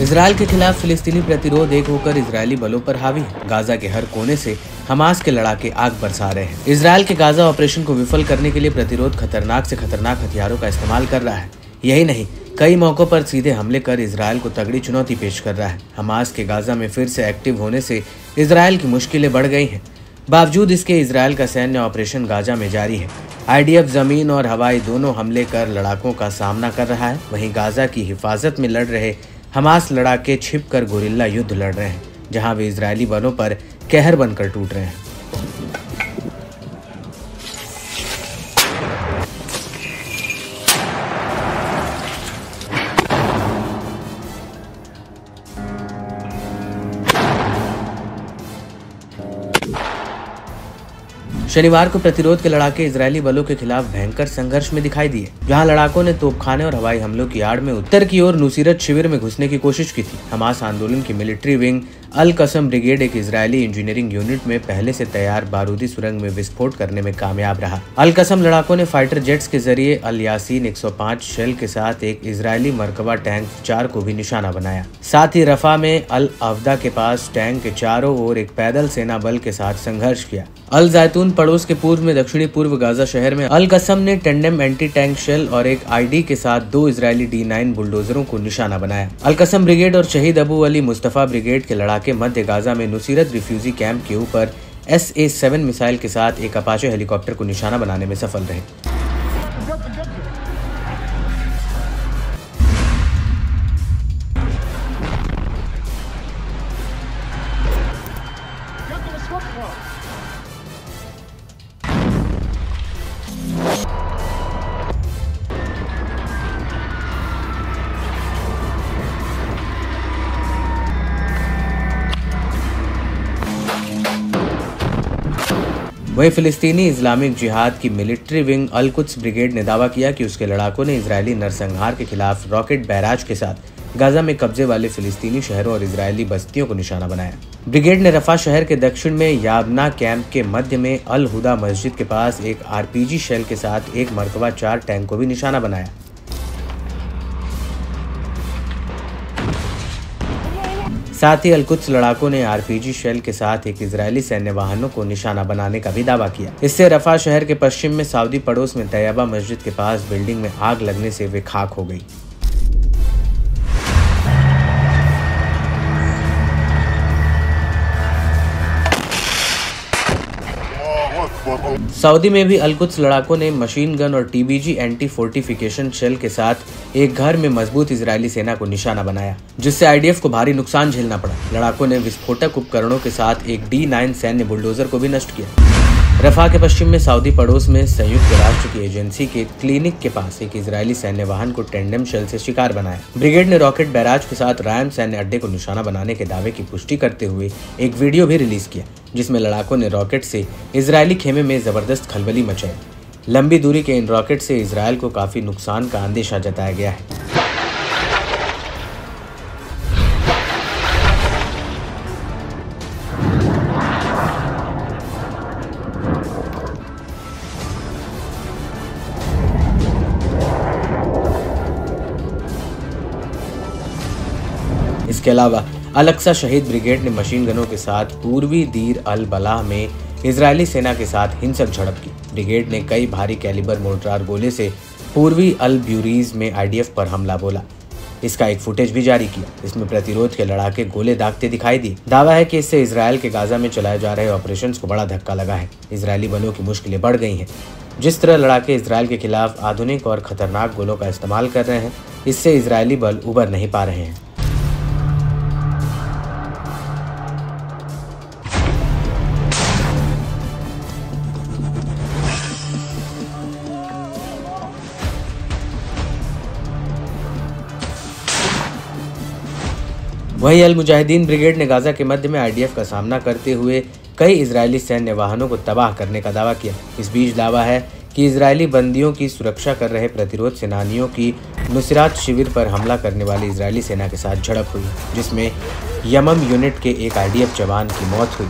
Israel के खिलाफ फिलिस्तीनी प्रतिरोध एक होकर इसराइली बलों पर हावी है। गाजा के हर कोने से हमास के लड़ाके आग बरसा रहे हैं। इसराइल के गाजा ऑपरेशन को विफल करने के लिए प्रतिरोध खतरनाक से खतरनाक हथियारों का इस्तेमाल कर रहा है। यही नहीं, कई मौकों पर सीधे हमले कर इसराइल को तगड़ी चुनौती पेश कर रहा है। हमास के गाजा में फिर से एक्टिव होने से इसराइल की मुश्किलें बढ़ गई हैं। बावजूद इसके इसराइल का सैन्य ऑपरेशन गाजा में जारी है। आईडीएफ ज़मीन और हवाई दोनों हमले कर लड़ाकों का सामना कर रहा है। वहीं गाजा की हिफाजत में लड़ रहे हमास लड़ाके छिप कर गोरिल्ला युद्ध लड़ रहे हैं, जहाँ वे इजरायली बलों पर कहर बनकर टूट रहे हैं। शनिवार को प्रतिरोध के लड़ाके इजरायली बलों के खिलाफ भयंकर संघर्ष में दिखाई दिए, जहाँ लड़ाकों ने तोपखाने और हवाई हमलों की आड़ में उत्तर की ओर नुसीरत शिविर में घुसने की कोशिश की थी। हमास आंदोलन की मिलिट्री विंग अल कसम ब्रिगेड एक इजरायली इंजीनियरिंग यूनिट में पहले से तैयार बारूदी सुरंग में विस्फोट करने में कामयाब रहा। अल कसम लड़ाकों ने फाइटर जेट्स के ज़रिए अल यासीन 105 शेल के साथ एक इजरायली मरकबा टैंक चार को भी निशाना बनाया। साथ ही रफा में अल अवदा के पास टैंक के चारों ओर एक पैदल सेना बल के साथ संघर्ष किया। अल जैतून पड़ोस के पूर्व में, दक्षिणी पूर्व गाजा शहर में अल कसम ने टेंडम एंटी टैंक शेल और एक आईडी के साथ दो इजरायली डी नाइन बुलडोजरों को निशाना बनाया। अल कसम ब्रिगेड और शहीद अबू अली मुस्तफ़ा ब्रिगेड के लड़ाके मध्य गाजा में नुसीरत रिफ्यूजी कैंप के ऊपर एस ए सेवन मिसाइल के साथ एक अपाचे हेलीकॉप्टर को निशाना बनाने में सफल रहे। वही फिलिस्तीनी इस्लामिक जिहाद की मिलिट्री विंग अलकुत्स ब्रिगेड ने दावा किया कि उसके लड़ाकों ने इसराइली नरसंहार के खिलाफ रॉकेट बैराज के साथ गाजा में कब्जे वाले फिलिस्तीनी शहरों और इजरायली बस्तियों को निशाना बनाया। ब्रिगेड ने रफा शहर के दक्षिण में याबना कैंप के मध्य में अल हुदा मस्जिद के पास एक आरपीजी शेल के साथ एक मरतबा चार टैंक को भी निशाना बनाया। साथ ही अलकुत्स लड़ाकों ने आरपीजी शेल के साथ एक इजरायली सैन्य वाहनों को निशाना बनाने का भी दावा किया। इससे रफा शहर के पश्चिम में सऊदी पड़ोस में तैयबा मस्जिद के पास बिल्डिंग में आग लगने से वे खाक हो गई। सऊदी में भी अलकुत्स लड़ाकों ने मशीन गन और टीबीजी एंटी फोर्टिफिकेशन शेल के साथ एक घर में मज़बूत इजरायली सेना को निशाना बनाया, जिससे आईडीएफ को भारी नुकसान झेलना पड़ा। लड़ाकों ने विस्फोटक उपकरणों के साथ एक डी नाइन सैन्य बुलडोजर को भी नष्ट किया। रफा के पश्चिम में सऊदी पड़ोस में संयुक्त राष्ट्र की एजेंसी के क्लिनिक के पास एक इजरायली सैन्य वाहन को टेंडम शेल से शिकार बनाया। ब्रिगेड ने रॉकेट बैराज के साथ रायम सैन्य अड्डे को निशाना बनाने के दावे की पुष्टि करते हुए एक वीडियो भी रिलीज़ किया। जिसमें लड़ाकों ने रॉकेट से इसराइली खेमे में ज़बरदस्त खलबली मचाई। लंबी दूरी के इन रॉकेट से इसराइल को काफ़ी नुकसान का अंदेशा जताया गया है। इसके अलावा अलक्सा शहीद ब्रिगेड ने मशीन गनों के साथ पूर्वी दीर अल बलाह में इजरायली सेना के साथ हिंसक झड़प की। ब्रिगेड ने कई भारी कैलिबर मोर्टार गोले से पूर्वी अल ब्यूरीज में आईडीएफ पर हमला बोला। इसका एक फुटेज भी जारी किया। इसमें प्रतिरोध के लड़ाके गोले दागते दिखाई दिए। दावा है कि इससे इसराइल के गाजा में चलाए जा रहे ऑपरेशंस को बड़ा धक्का लगा है। इसराइली बलों की मुश्किलें बढ़ गई हैं। जिस तरह लड़ाके इसराइल के खिलाफ आधुनिक और खतरनाक गोलों का इस्तेमाल कर रहे हैं, इससे इसराइली बल उबर नहीं पा रहे हैं। वहीं अल मुजाहिदीन ब्रिगेड ने गाजा के मध्य में आईडीएफ का सामना करते हुए कई इजरायली सैन्य वाहनों को तबाह करने का दावा किया। इस बीच दावा है कि इजरायली बंदियों की सुरक्षा कर रहे प्रतिरोध सेनानियों की नुसरात शिविर पर हमला करने वाली इजरायली सेना के साथ झड़प हुई, जिसमें यमम यूनिट के एक आईडीएफ जवान की मौत हुई।